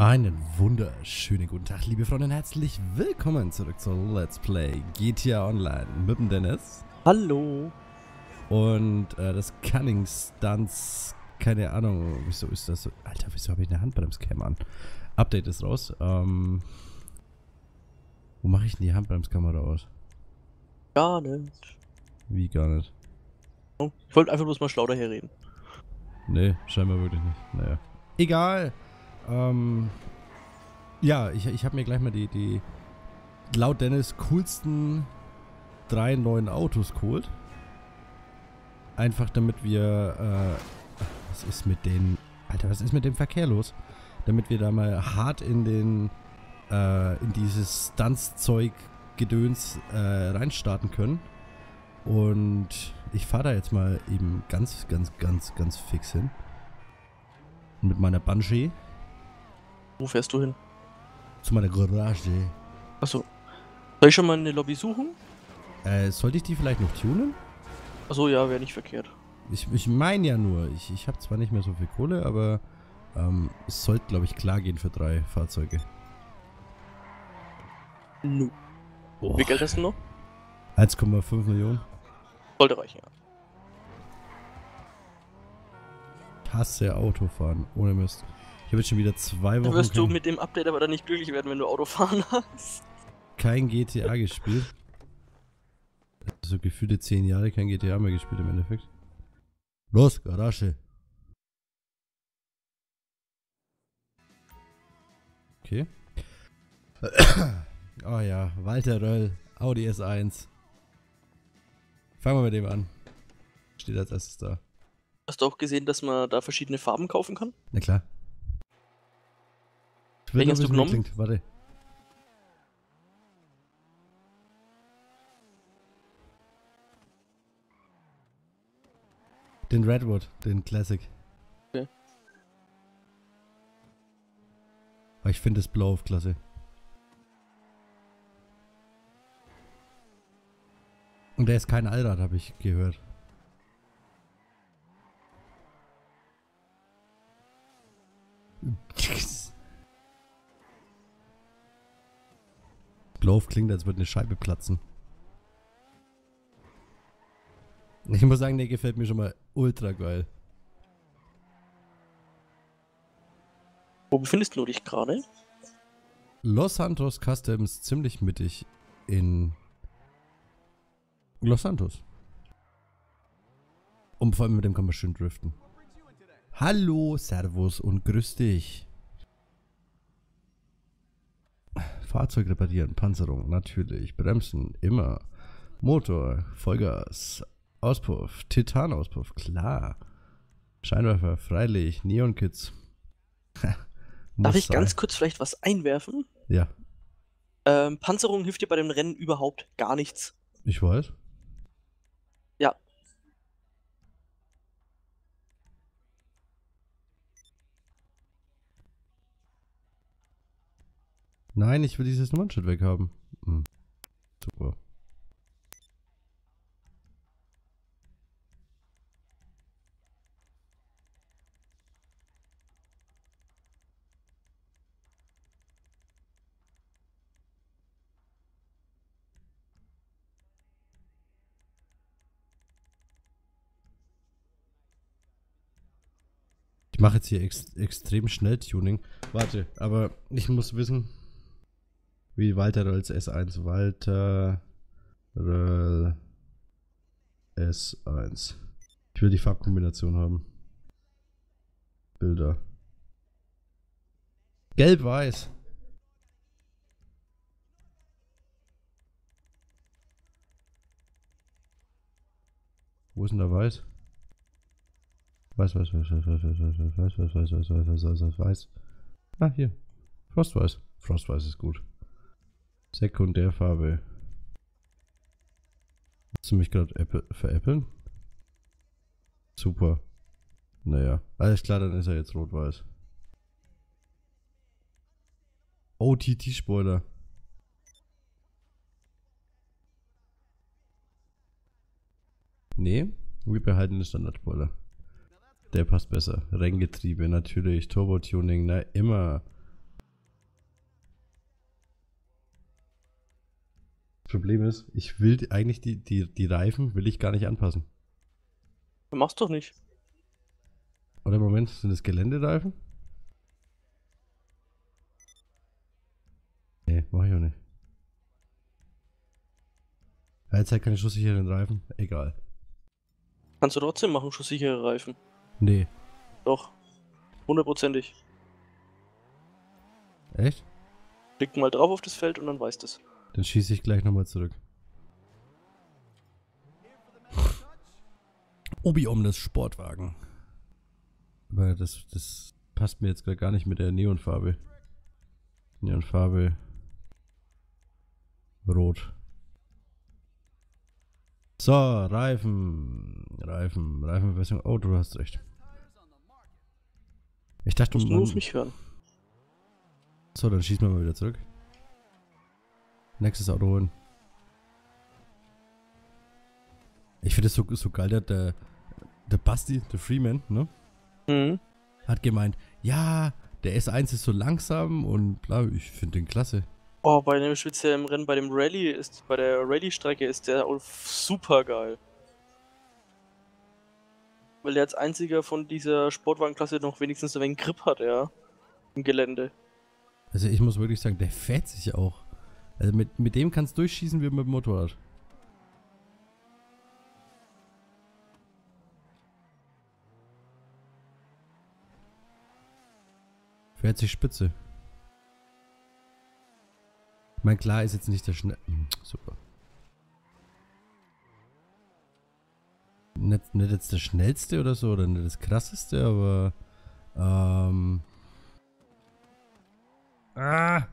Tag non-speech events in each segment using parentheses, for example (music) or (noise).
Einen wunderschönen guten Tag, liebe Freunde, und herzlich willkommen zurück zu Let's Play GTA Online mit dem Dennis. Hallo. Und äh, das Cunning Stunts, keine Ahnung, wieso ist das so? Alter, wieso habe ich eine Handbremscam an? Update ist raus. Ähm, wo mache ich denn die Handbremskamera aus? Gar nicht. Wie gar nicht? Ich wollte einfach bloß mal schlau daherreden. Nee, scheinbar wirklich nicht. Naja. Egal. Ähm, ja, ich, ich habe mir gleich mal die, die laut Dennis coolsten drei neuen Autos geholt. Einfach damit wir, äh, was ist mit den, Alter, was ist mit dem Verkehr los? Damit wir da mal hart in den, äh, in dieses Stunts-Zeug Gedöns äh, reinstarten können. Und ich fahre da jetzt mal eben ganz, ganz, ganz, ganz fix hin. Mit meiner Banshee. Wo fährst du hin? Zu meiner Garage. Achso. Soll ich schon mal eine Lobby suchen? Äh, sollte ich die vielleicht noch tunen? Achso, ja, wäre nicht verkehrt. Ich, ich meine ja nur, ich, ich habe zwar nicht mehr so viel Kohle, aber ähm, es sollte, glaube ich, klar gehen für drei Fahrzeuge. Nö. Oh, Wie Geld hast du noch? 1,5 Millionen. Sollte reichen, ja. Ich hasse Autofahren, ohne Mist. Ich habe jetzt schon wieder zwei Wochen wirst du mit dem Update aber dann nicht glücklich werden, wenn du Auto fahren (laughs) hast. kein GTA gespielt. So gefühlte 10 Jahre kein GTA mehr gespielt im Endeffekt. Los, Garage. Okay. Oh (coughs) ja, Walter Röll, Audi S1. Fangen wir mit dem an. Steht als erstes da. Hast du auch gesehen, dass man da verschiedene Farben kaufen kann? Na klar. Ich will Welchen hast du genommen? klingt. Warte. Den Redwood, den Classic. Okay. Aber ich finde das Blau auf klasse. Und der ist kein Allrad, habe ich gehört. (laughs) Blau klingt, als würde eine Scheibe platzen. Ich muss sagen, der gefällt mir schon mal ultra geil. Wo befindest du dich gerade? Los Santos Customs ziemlich mittig in Los Santos. Und vor allem mit dem kann man schön driften. Hallo, Servus und grüß dich. Fahrzeug reparieren, Panzerung, natürlich, Bremsen, immer. Motor, Vollgas, Auspuff, Titanauspuff, klar. Scheinwerfer, freilich, Neonkits. (laughs) Darf ich ganz kurz vielleicht was einwerfen? Ja, Ähm, Panzerung hilft dir bei dem Rennen überhaupt gar nichts. ich weiß. Ja. Nein, ich will dieses Nummernschild weghaben. Hm. Super. Ich mache jetzt hier ex extrem schnell Tuning. Warte, aber ich muss wissen, wie Walter Rölls S1. Walter Röll S1. Ich will die Farbkombination haben. Bilder. Gelb-Weiß. Wo ist denn der Weiß? Weiß, weiß, weiß, weiß, weiß, weiß, weiß, weiß, weiß, weiß, weiß, weiß, weiß, weiß, weiß, weiß. Ah, hier. Frostweiß. Frostweiß ist gut. Sekundärfarbe. Willst du mich gerade veräppeln? Super. Naja. Alles klar, dann ist er jetzt rot-weiß. Oh, TT-Spoiler. Nee, wir behalten den Standard-Spoiler. Der passt besser. Renngetriebe, natürlich. Turbo-Tuning, na immer. Problem ist, ich will die- eigentlich die, die, die Reifen will ich gar nicht anpassen. Du machst doch nicht. Oder im Moment sind es Geländereifen? Nee, mach ich auch nicht. Ja, jetzt halt keine schusssicheren Reifen. Egal. Kannst du trotzdem machen, schusssichere Reifen. Nee. Doch. Hundertprozentig. Echt? Klick mal drauf auf das Feld und dann weißt es. Dann schieße ich gleich nochmal zurück. (laughs) Obi Omnis Sportwagen. Aber das, das passt mir jetzt grad gar nicht mit der Neonfarbe. Neonfarbe. Rot. So, Reifen. Reifen. Reifenverbesserung. Oh, du hast recht. Ich dachte, Du musst mich hören. So, dann schießen wir mal wieder zurück. Nächstes Auto holen. Ich finde es so, so geil, der, der, der Basti, der Freeman, ne? Mhm. Hat gemeint, ja, der S1 ist so langsam und bla, ich finde den klasse. Oh, bei dem speziellen Rennen, bei dem Rallye ist, bei der Rallye-Strecke ist der super geil. Weil der als einziger von dieser Sportwagenklasse noch wenigstens ein wenig Grip hat, ja. Im Gelände. Also ich muss wirklich sagen, der fährt sich auch. Also mit, mit dem kannst du durchschießen wie mit dem Motorrad. Fährt sich spitze. Ich meine, klar ist jetzt nicht der schnell... Hm, Super. Nicht, nicht jetzt der schnellste oder so, oder nicht das krasseste, aber... Ähm... Ah!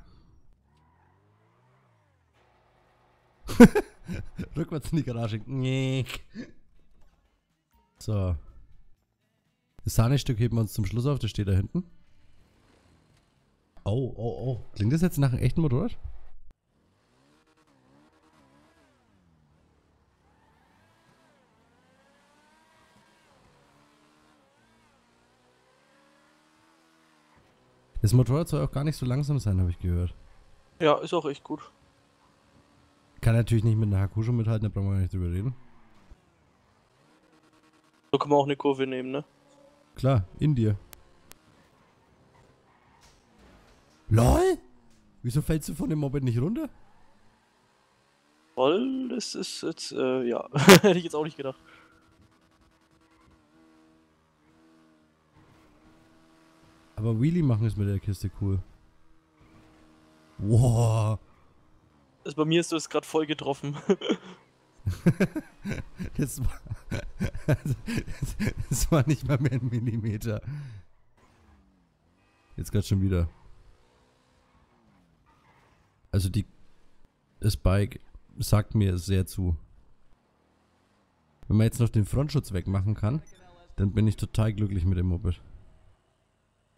(laughs) Rückwärts in die Garage. So. Das Sahnestück heben wir uns zum Schluss auf, das steht da hinten. Oh, oh, oh. Klingt das jetzt nach einem echten Motorrad? Das Motorrad soll auch gar nicht so langsam sein, habe ich gehört. Ja, ist auch echt gut. Kann natürlich nicht mit einer Hakusho mithalten, da brauchen wir gar nicht drüber reden. So kann man auch eine Kurve nehmen, ne? Klar, in dir. LOL? Wieso fällst du von dem Moped nicht runter? Voll, das ist jetzt, äh, ja. (laughs) Hätte ich jetzt auch nicht gedacht. Aber Wheelie machen ist mit der Kiste cool. Wow. Also bei mir ist das gerade voll getroffen. (laughs) Das war, das, war nicht mal mehr ein Millimeter. Jetzt gerade schon wieder. Also die, das Bike sagt mir sehr zu. Wenn man jetzt noch den Frontschutz wegmachen kann, dann bin ich total glücklich mit dem Moped.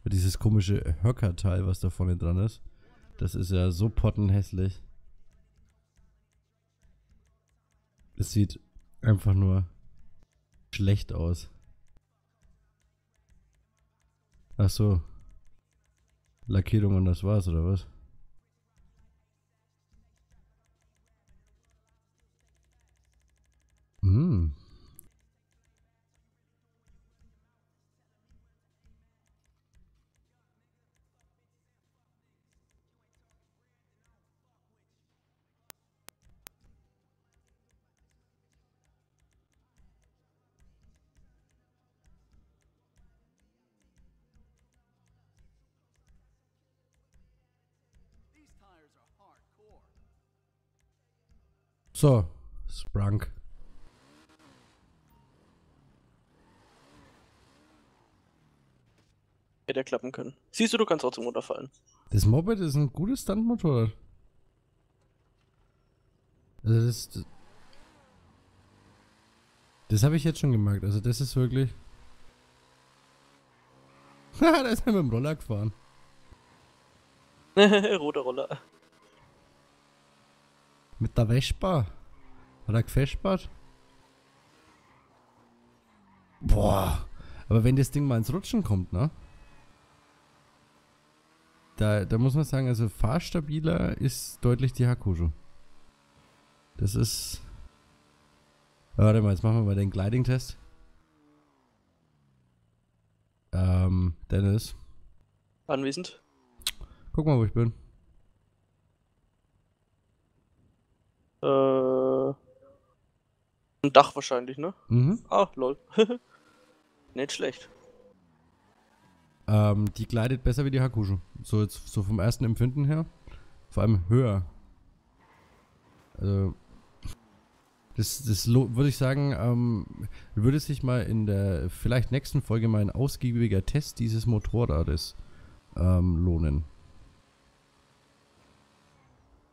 Dieses komische Höckerteil, was da vorne dran ist, das ist ja so pottenhässlich. Es sieht einfach nur schlecht aus. Ach so. Lackierung und das war's, oder was? Hm. So, Sprunk. Hätte klappen können. Siehst du, du kannst trotzdem runterfallen. Das Moped ist ein gutes Stuntmotorrad. Also das... Das, das habe ich jetzt schon gemerkt. Also das ist wirklich... Haha, (laughs) da ist er mit dem Roller gefahren. (laughs) Roter Roller. Mit der Vespa. Hat er gefespert? Boah. Aber wenn das Ding mal ins Rutschen kommt, ne? Da, da muss man sagen, also fahrstabiler ist deutlich die Hakusho. Das ist. Warte mal, jetzt machen wir mal den Gliding-Test. Ähm, Dennis, Anwesend. guck mal, wo ich bin. Äh. Ein Dach wahrscheinlich, ne? Mhm. Ah, lol. (laughs) Nicht schlecht. Ähm, die gleitet besser wie die Hakushu. So jetzt so vom ersten Empfinden her. Vor allem höher. Also. Das, das würde ich sagen, ähm, würde sich mal in der vielleicht nächsten Folge mal ein ausgiebiger Test dieses Motorrades ähm, lohnen.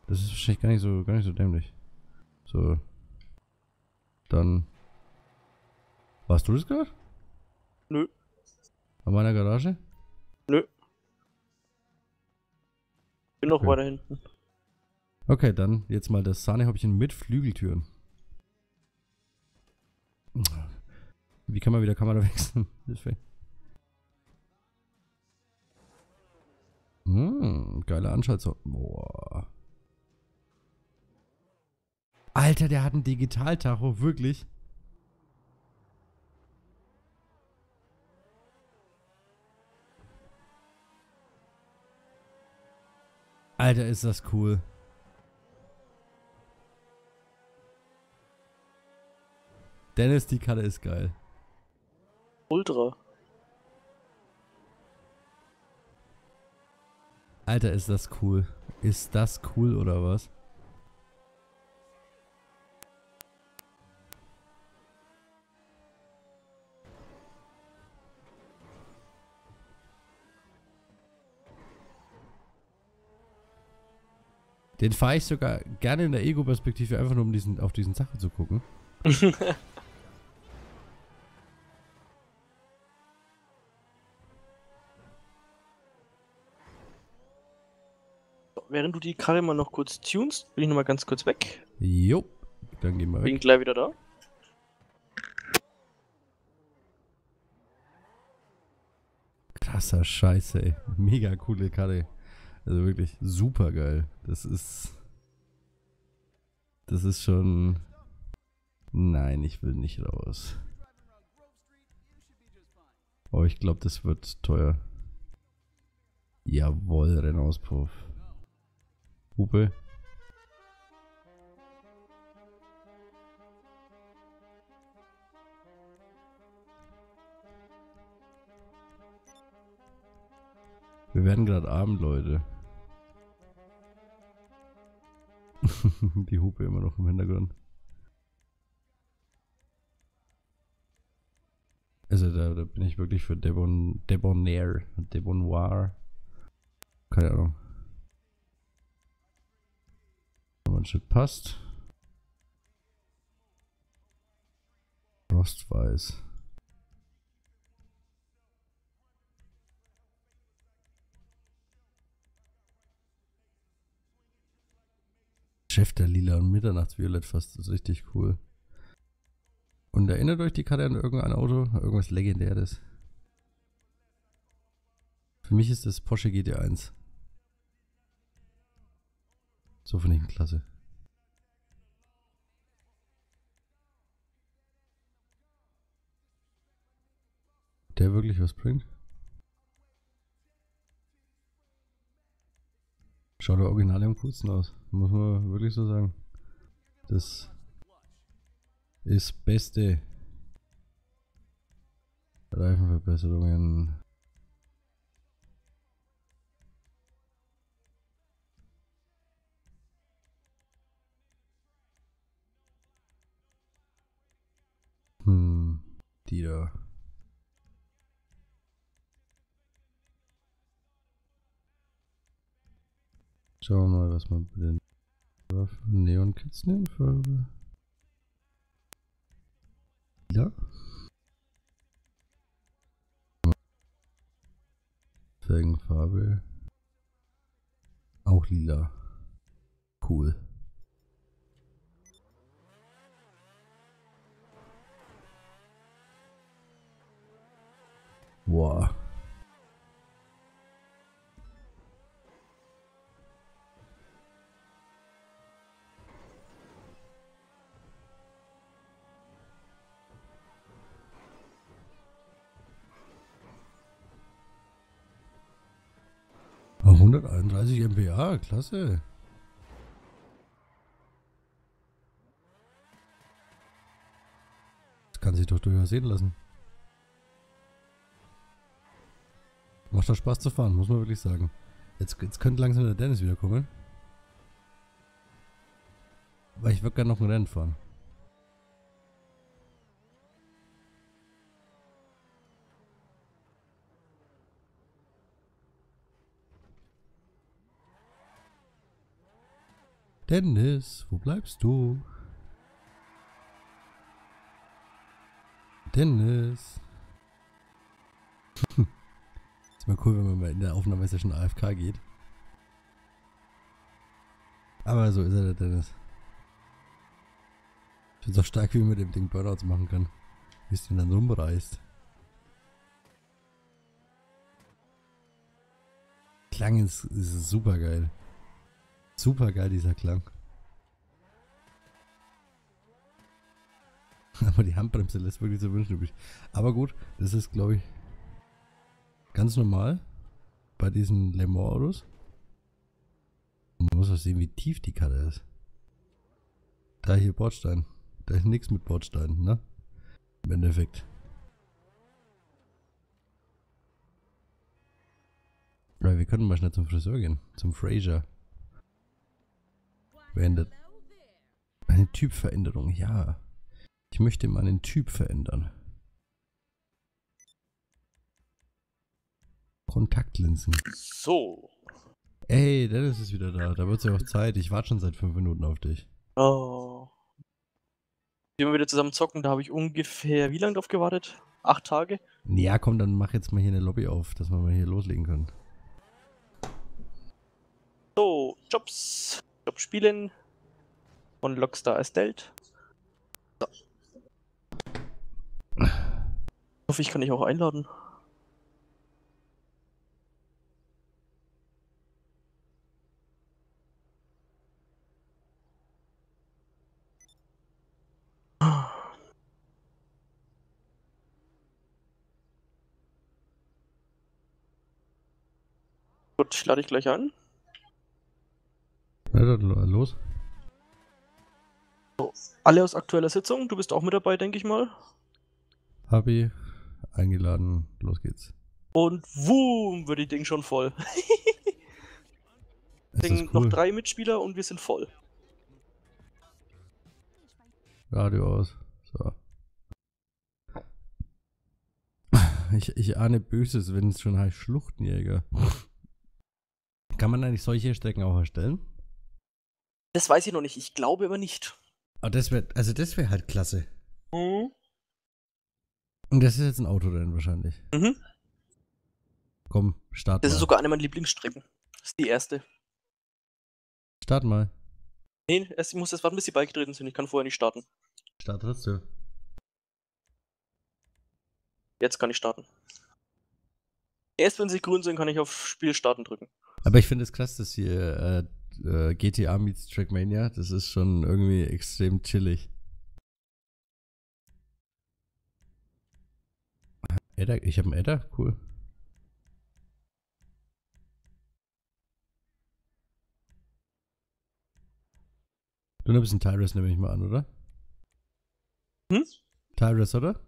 Das ist wahrscheinlich gar nicht so, gar nicht so dämlich. So. Dann. Warst du das gerade? Nö. An meiner Garage? Nö. Bin noch Okay. weiter hinten. Okay, dann jetzt mal das Sahnehäubchen mit Flügeltüren. Wie kann man wieder Kamera (laughs) wechseln? Hm, geiler Anschalter. Boah. Alter, der hat ein Digitaltacho, wirklich. Alter, ist das cool. Dennis, die Karte ist geil. Ultra. Alter, ist das cool. Ist das cool oder was? Den fahre ich sogar gerne in der Ego-Perspektive, einfach nur um diesen, auf diesen Sachen zu gucken. (laughs) Während du die Karre mal noch kurz tunst, bin ich noch mal ganz kurz weg. Jo, dann gehen wir Bin weg. gleich wieder da. Krasser Scheiße, ey. Mega coole Karte. Also wirklich super geil. Das ist. Das ist schon. Nein, ich will nicht raus. Oh, ich glaube, das wird teuer. Jawohl, Rennauspuff. Hupe. Wir werden gerade Abend, Leute. (laughs) Die Hupe immer noch im Hintergrund. Also da, da bin ich wirklich für Debon, Debonair, Debonoir. Keine Ahnung. Wenn man Shit passt. Frostweiß. Chef der Lila und Mitternachtsviolett fast. Das ist richtig cool. Und erinnert euch die Karte an irgendein Auto? Irgendwas Legendäres? Für mich ist das Porsche GT1. So finde ich ihn klasse. Der wirklich was bringt? Schaut der Original am coolsten aus. Muss man wirklich so sagen. Das ist beste. Reifenverbesserungen. Hm, die da. Schauen wir mal, was man bei den Neon Kids nehmen Farbe. Ja. Felgenfarbe. Auch lila. Cool. Boah. 131 MPA, klasse. Das kann sich doch durchaus sehen lassen. Macht doch Spaß zu fahren, muss man wirklich sagen. Jetzt, jetzt könnte langsam der Dennis wiederkommen. Weil ich würde gerne noch ein Rennen fahren. Dennis, wo bleibst du? Dennis. (laughs) ist mal cool, wenn man mal in der Aufnahmesession AFK geht. Aber so ist er, der Dennis. Ich finde es auch stark, wie man mit dem Ding Burnouts machen kann. Wie es den dann rumreißt. Klang ist, ist super geil. Super geil, dieser Klang. (laughs) Aber die Handbremse lässt wirklich so wünschen übrig. Aber gut, das ist, glaube ich, ganz normal bei diesen Le Mans Autos. Man muss auch sehen, wie tief die Karte ist. Da hier Bordstein. Da ist nichts mit Bordstein, ne? Im Endeffekt. Aber wir können mal schnell zum Friseur gehen. Zum Fraser. Beendet. Eine Typveränderung, ja. Ich möchte meinen Typ verändern. Kontaktlinsen. So. Ey, Dennis ist wieder da. Da wird es ja auch Zeit. Ich warte schon seit fünf Minuten auf dich. Oh. Wenn wir wieder zusammen zocken, da habe ich ungefähr wie lange drauf gewartet? Acht Tage? Ja, komm, dann mach jetzt mal hier eine Lobby auf, dass wir mal hier loslegen können. So, Jobs. Job spielen. Von Lockstar erstellt. So. Ich hoffe, ich kann dich auch einladen. Gut, ich lade dich gleich an. Ja, dann lo- los. Alle aus aktueller Sitzung. Du bist auch mit dabei, denke ich mal. Habi, eingeladen, los geht's. Und wumm, wird die Ding schon voll. (laughs) Ding cool. noch drei Mitspieler und wir sind voll. Radio aus. So. Ich, ich ahne Böses, wenn es schon heißt Schluchtenjäger. Kann man eigentlich solche Strecken auch erstellen? Das weiß ich noch nicht. Ich glaube aber nicht. Aber das wäre, also das wäre halt klasse. Mhm. Und das ist jetzt ein Autorennen wahrscheinlich. Mhm. Komm, start Das mal. ist sogar eine meiner Lieblingsstrecken. Das ist die erste. Start mal. Nee, erst, ich muss erst warten, bis sie beigetreten sind. Ich kann vorher nicht starten. Start trotzdem. Jetzt kann ich starten. Erst wenn sie grün sind, kann ich auf Spiel starten drücken. Aber ich finde es krass, dass hier äh, äh, GTA meets Trackmania, das ist schon irgendwie extrem chillig. Edda, ich habe einen Edda, cool. Du bist ein Tyrus, nehme ich mal an, oder? Hm? Tyrus, oder?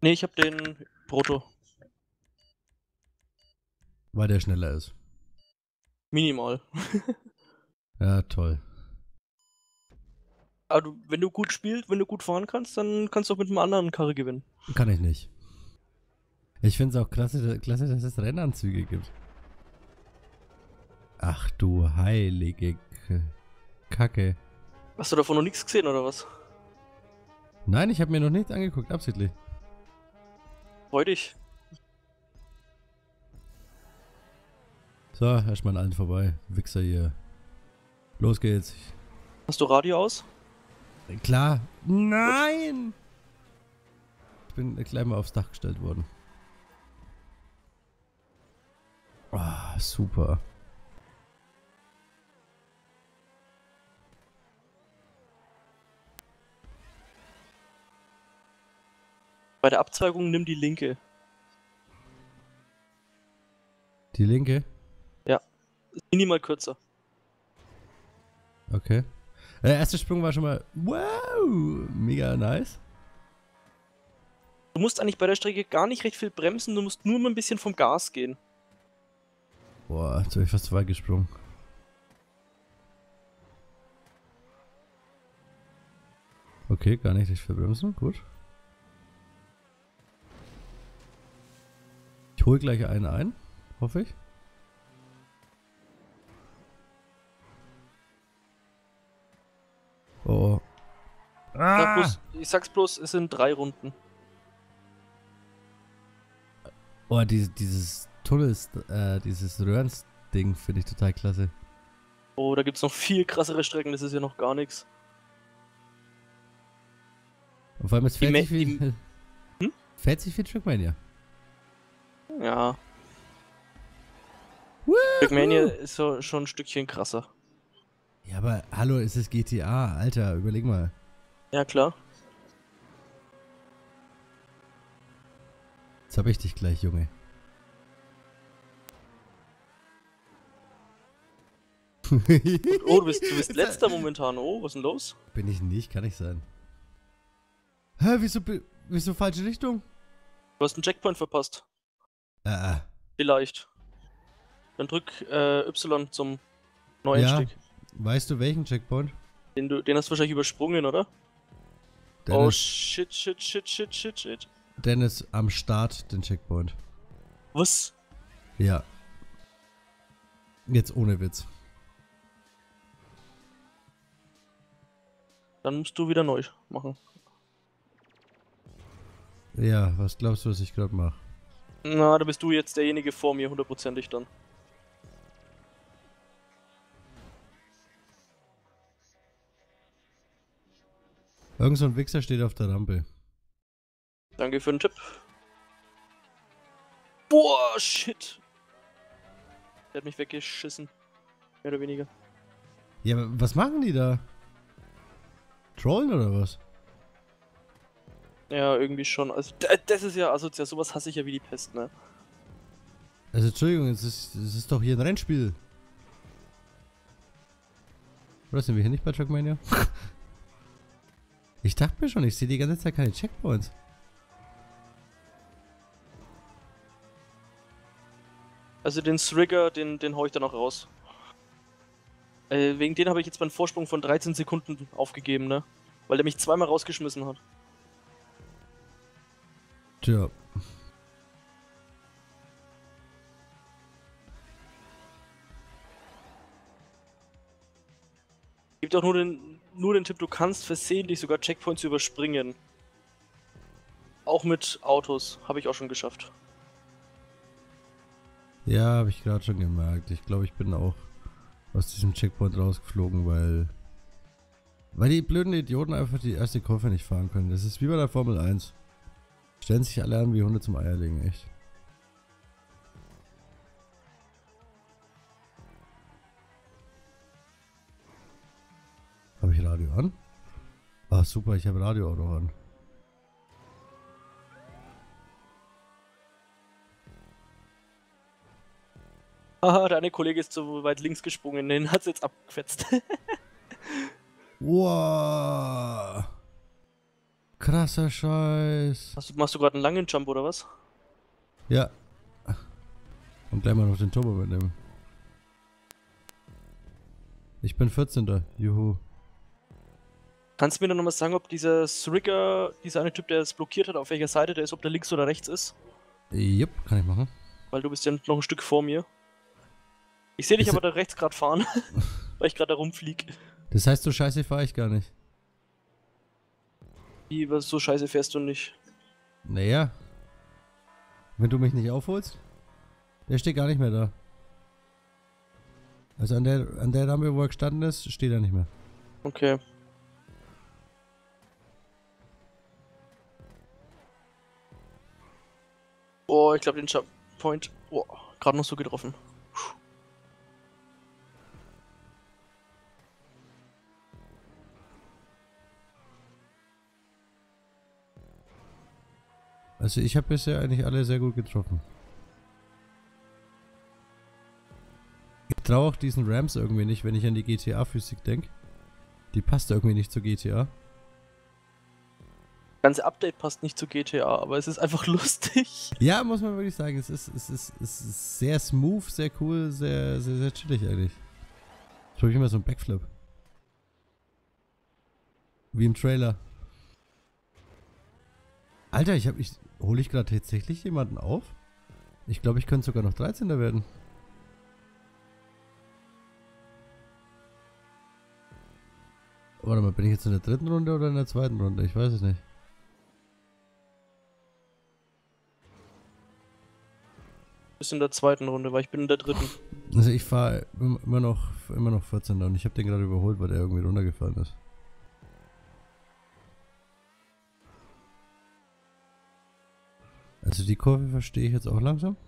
Nee, ich habe den Proto. Weil der schneller ist. Minimal. (laughs) Ja, toll. Aber du, wenn du gut spielst, wenn du gut fahren kannst, dann kannst du auch mit einem anderen Karre gewinnen. Kann ich nicht. Ich finde es auch klasse, klasse, dass es Rennanzüge gibt. Ach du heilige Kacke. Hast du davon noch nichts gesehen oder was? Nein, ich habe mir noch nichts angeguckt, absichtlich. Freu dich. So, erstmal an allen vorbei. Wichser hier. Los geht's. Hast du Radio aus? Klar. Nein! Ich bin gleich mal aufs Dach gestellt worden. Ah, super. Bei der Abzweigung nimm die linke. Die linke? Minimal kürzer. Okay. Der erste Sprung war schon mal, wow, mega nice. Du musst eigentlich bei der Strecke gar nicht recht viel bremsen, du musst nur mal ein bisschen vom Gas gehen. Boah, jetzt hab ich fast zwei gesprungen. Okay, gar nicht recht viel bremsen, gut. Ich hole gleich einen ein, hoffe ich. Oh. Sag Ah! bloß, ich sag's bloß, es sind drei Runden. Oh, diese, dieses Tunnels, äh, dieses Röhrens-Ding finde ich total klasse. Oh, da gibt's noch viel krassere Strecken, das ist ja noch gar nichts. Und vor allem, es fährt sich wie, (laughs) Hm? fährt sich wie Trackmania. Ja, Woo! Trackmania ist so, schon ein Stückchen krasser. Ja, aber hallo, es ist GTA, Alter, überleg mal. Ja, klar. Jetzt hab ich dich gleich, Junge. Oh, du bist, du bist (laughs) letzter momentan. Oh, was ist denn los? Bin ich nicht, kann ich sein. Hä, wieso, wieso falsche Richtung? Du hast einen Checkpoint verpasst. Äh, äh. Vielleicht. Dann drück äh, Y zum Neueinstieg. Weißt du welchen Checkpoint? Den, du, den hast du wahrscheinlich übersprungen, oder? oh Dennis, shit, shit, shit, shit, shit, shit. Dennis am Start den Checkpoint. Was? Ja. Jetzt ohne Witz. Dann musst du wieder neu machen. Ja, was glaubst du, was ich gerade mache? Na, da bist du jetzt derjenige vor mir, hundertprozentig dann. Irgend so ein Wichser steht auf der Rampe. Danke für den Tipp. Boah, shit. Der hat mich weggeschissen. Mehr oder weniger. Ja, was machen die da? Trollen oder was? Ja, irgendwie schon. Also, das ist ja asozial. Sowas hasse ich ja wie die Pest, ne? Also Entschuldigung, es ist, es ist doch hier ein Rennspiel. Oder sind wir hier nicht bei Trackmania? (laughs) ich dachte mir schon, ich sehe die ganze Zeit keine Checkpoints. Also den Srigger, den, den hau ich dann auch raus. Äh, wegen den habe ich jetzt meinen Vorsprung von 13 Sekunden aufgegeben, ne? Weil der mich zweimal rausgeschmissen hat. Tja. Gibt auch nur den, nur den Tipp, du kannst versehentlich sogar Checkpoints überspringen. Auch mit Autos. Habe ich auch schon geschafft. Ja, habe ich gerade schon gemerkt. Ich glaube, ich bin auch aus diesem Checkpoint rausgeflogen, weil. Weil die blöden Idioten einfach die erste Kurve nicht fahren können. Das ist wie bei der Formel 1. Stellen sich alle an wie Hunde zum Eierlegen, echt. Habe ich Radio an? Ah, super, ich habe Radio auch noch an. Haha, der eine Kollege ist so weit links gesprungen, den hat's jetzt abgefetzt. (laughs) Wow. Krasser Scheiß. Hast du, machst du gerade einen langen Jump oder was? Ja. Und gleich mal noch den Turbo mitnehmen. Ich bin 14. Juhu. Kannst du mir dann nochmal sagen, ob dieser Srigger, dieser eine Typ, der es blockiert hat, auf welcher Seite der ist, ob der links oder rechts ist? Jupp, kann ich machen. Weil du bist ja noch ein Stück vor mir. Ich sehe dich Ist- aber da rechts gerade fahren, (laughs) weil ich gerade da rumflieg. Das heißt, so scheiße fahre ich gar nicht. Wie, so scheiße fährst du nicht. Naja. Wenn du mich nicht aufholst, der steht gar nicht mehr da. Also an der, an der Rampe, wo er gestanden ist, steht er nicht mehr. Okay. Oh, ich glaube den Jump Point. Oh, gerade noch so getroffen. Also ich habe bisher eigentlich alle sehr gut getroffen. traue auch diesen Rams irgendwie nicht, wenn ich an die GTA-Physik denke. Die passt irgendwie nicht zu GTA. Ganze Update passt nicht zu GTA, aber es ist einfach (laughs) lustig. Ja, muss man wirklich sagen. Es ist, es ist, es ist sehr smooth, sehr cool, sehr, sehr, sehr chillig eigentlich. Ich habe immer so einen Backflip. Wie im Trailer. Alter, ich habe ich hole ich gerade tatsächlich jemanden auf? Ich glaube, ich könnte sogar noch 13er werden. Warte mal, bin ich jetzt in der dritten Runde oder in der zweiten Runde? Ich weiß es nicht. Bis in der zweiten Runde, weil ich bin in der dritten. Also ich fahre immer noch, immer noch 14 und ich habe den gerade überholt, weil der irgendwie runtergefallen ist. Also die Kurve verstehe ich jetzt auch langsam.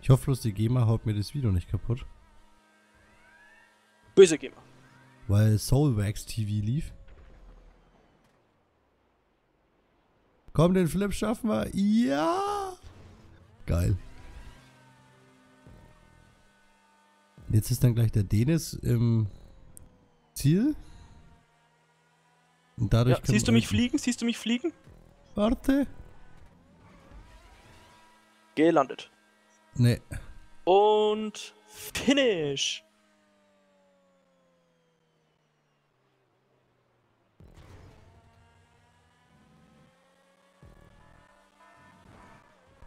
Ich hoffe bloß, die GEMA haut mir das Video nicht kaputt. Böse Gamer. Weil Soulwax TV lief. Komm, den Flip schaffen wir. Ja! Geil. Jetzt ist dann gleich der Denis im Ziel. Und dadurch Ja, siehst du mich fliegen? Siehst du mich fliegen? Warte. Gelandet. Nee. Und Finish.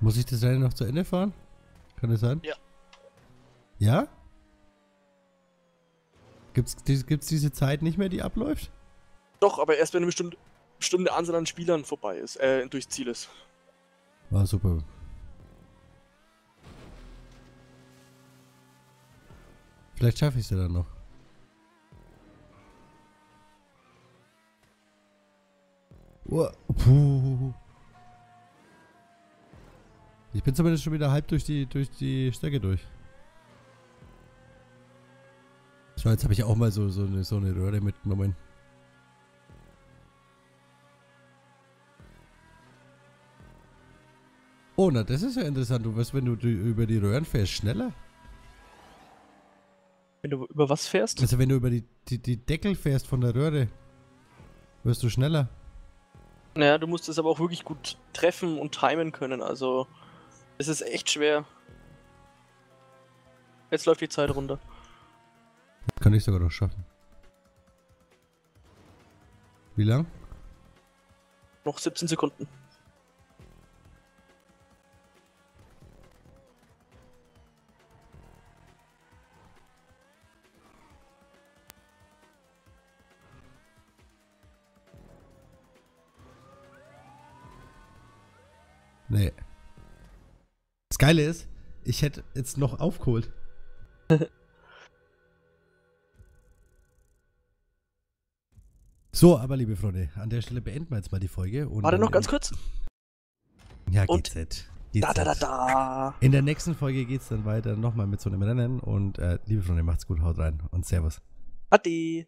Muss ich das Rennen noch zu Ende fahren? Kann das sein? Ja. Ja? Gibt's, gibt's diese Zeit nicht mehr, die abläuft? Doch, aber erst wenn eine bestimmte, bestimmte Anzahl an Spielern vorbei ist, äh, durchs Ziel ist. War super. Vielleicht schaffe ich es ja dann noch. Uah, Puh. Ich bin zumindest schon wieder halb durch die, durch die Strecke durch. So, jetzt habe ich auch mal so, so, eine, so eine Röhre mitgenommen. Oh, na, das ist ja interessant. Du wirst, wenn du die- über die Röhren fährst, schneller. Wenn du über was fährst? Also, wenn du über die, die, die Deckel fährst von der Röhre, wirst du schneller. Naja, du musst es aber auch wirklich gut treffen und timen können, also es ist echt schwer. Jetzt läuft die Zeit runter. Kann ich sogar noch schaffen. Wie lang? Noch 17 Sekunden. Geile ist, ich hätte jetzt noch aufgeholt. (laughs) so, aber liebe Freunde, an der Stelle beenden wir jetzt mal die Folge. Und Warte dann noch ganz kurz. Ja, Und- GZ. Da, da, da, da. In der nächsten Folge geht es dann weiter nochmal mit so einem Rennen. Und äh, liebe Freunde, macht's gut, haut rein und Servus. Adi.